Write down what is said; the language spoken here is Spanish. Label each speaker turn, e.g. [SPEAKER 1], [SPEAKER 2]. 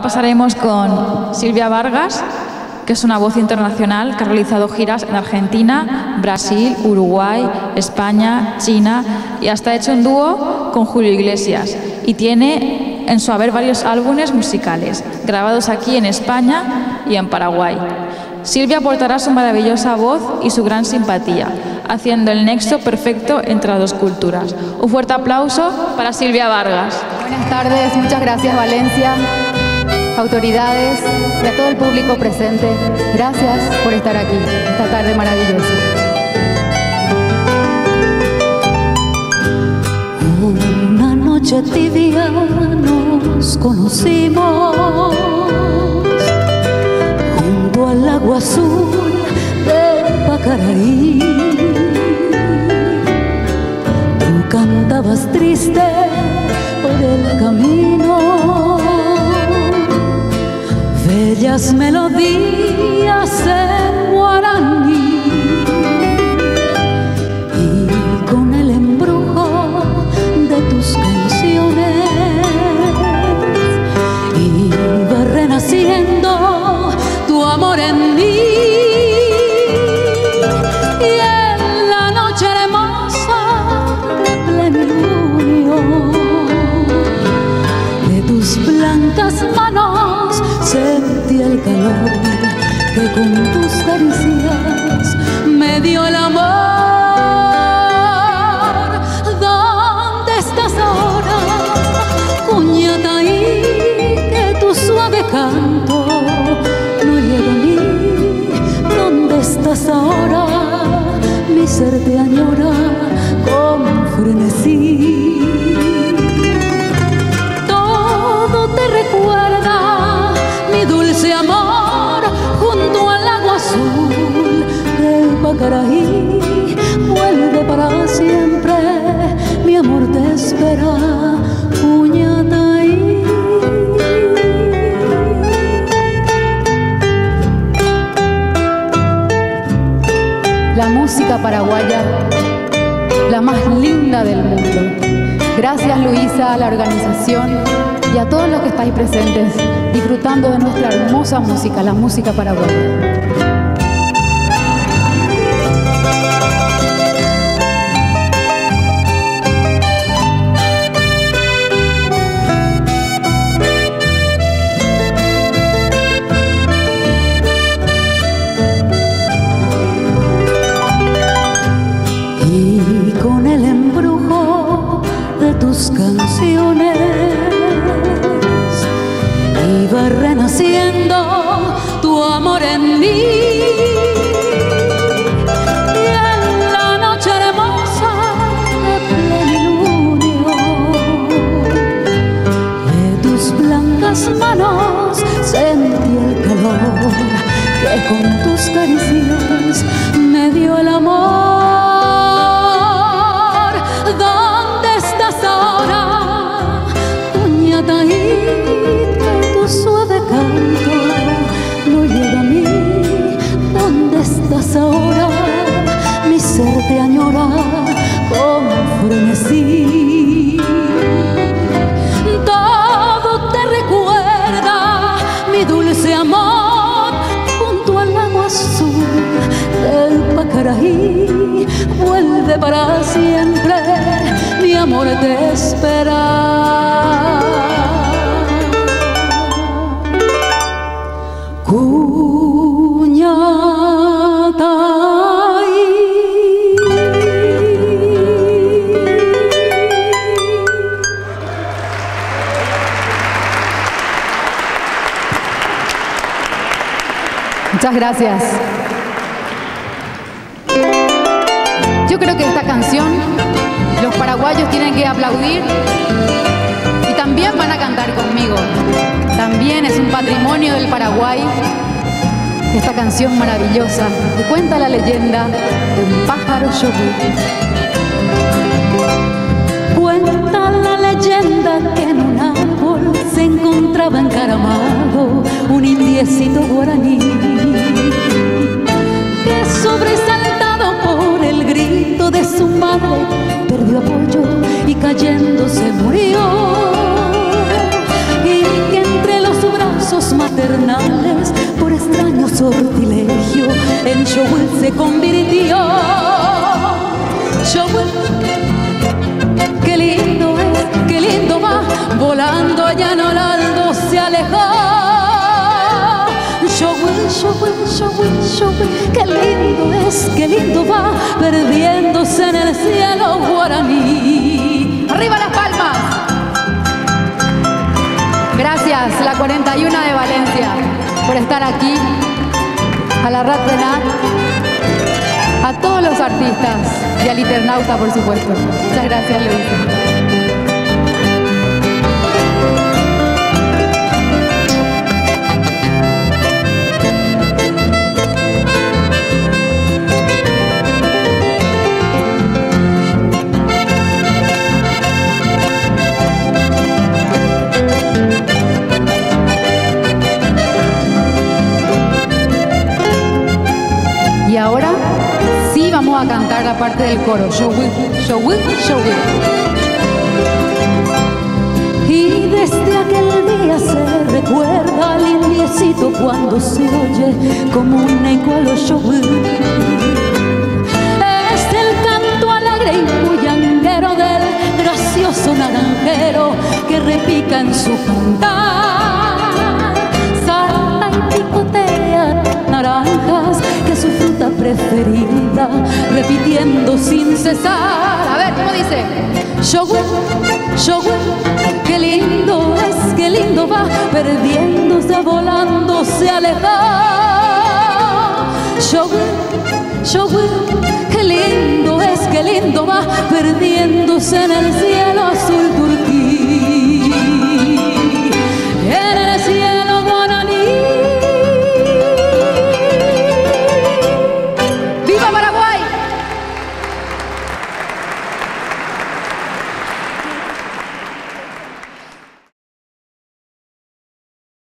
[SPEAKER 1] Pasaremos con Silvia Vargas, que es una voz internacional que ha realizado giras en Argentina, Brasil, Uruguay, España, China y hasta ha hecho un dúo con Julio Iglesias y tiene en su haber varios álbumes musicales grabados aquí en España y en Paraguay. Silvia aportará su maravillosa voz y su gran simpatía, haciendo el nexo perfecto entre las dos culturas. Un fuerte aplauso para Silvia Vargas.
[SPEAKER 2] Buenas tardes, muchas gracias Valencia autoridades y a todo el público presente, gracias por estar aquí esta tarde maravillosa.
[SPEAKER 3] Una noche tibia nos conocimos junto al agua azul de Pacaraí. Tú cantabas triste por el camino bellas melodías en con tus caricias me dio el amor. ¿Dónde estás ahora, Cuñataí? Que tu suave canto no llega a mí. ¿Dónde estás ahora? Mi ser te añora con frenesí.
[SPEAKER 2] Música paraguaya, la más linda del mundo. Gracias Luisa, a la organización y a todos los que estáis presentes disfrutando de nuestra hermosa música, la música paraguaya.
[SPEAKER 3] Iba renaciendo tu amor en mí. Y en la noche hermosa de plenilunio de tus blancas manos sentí el calor que con tus como frenesí. Todo te recuerda mi dulce amor junto al agua azul del Pacaraí. Vuelve para siempre, mi amor te espera.
[SPEAKER 2] Gracias. Yo creo que esta canción los paraguayos tienen que aplaudir y también van a cantar conmigo. También es un patrimonio del Paraguay esta canción maravillosa que cuenta la leyenda de un pájaro yogú.
[SPEAKER 3] Cuenta la leyenda que en un árbol se encontraba encaramado un indiecito guaraní maternales por extraño sortilegio en Showell se convirtió. Showell, qué lindo es, qué lindo va, volando allá en Oraldo se alejó. Showell, Showell, Showell, Showell, qué lindo es, qué lindo va, perdiéndose en el cielo guaraní.
[SPEAKER 2] ¡Arriba las palmas! 31 de Valencia, por estar aquí, a la Rat a todos los artistas y al internauta, por supuesto. Muchas gracias, Luis. Del coro. With, show with.
[SPEAKER 3] Y desde aquel día se recuerda al indiecito cuando se oye como un eco a los Es el canto alegre y bullanguero del gracioso naranjero que repica en su cantar. Salta y picotea naranjas que su fruta preferida,
[SPEAKER 2] A ver, ¿cómo dice?
[SPEAKER 3] Shogwe, Shogwe, qué lindo es, qué lindo va, perdiéndose, volando, se aleja. Shogwe, Shogwe, qué lindo es, qué lindo va, perdiéndose en el cielo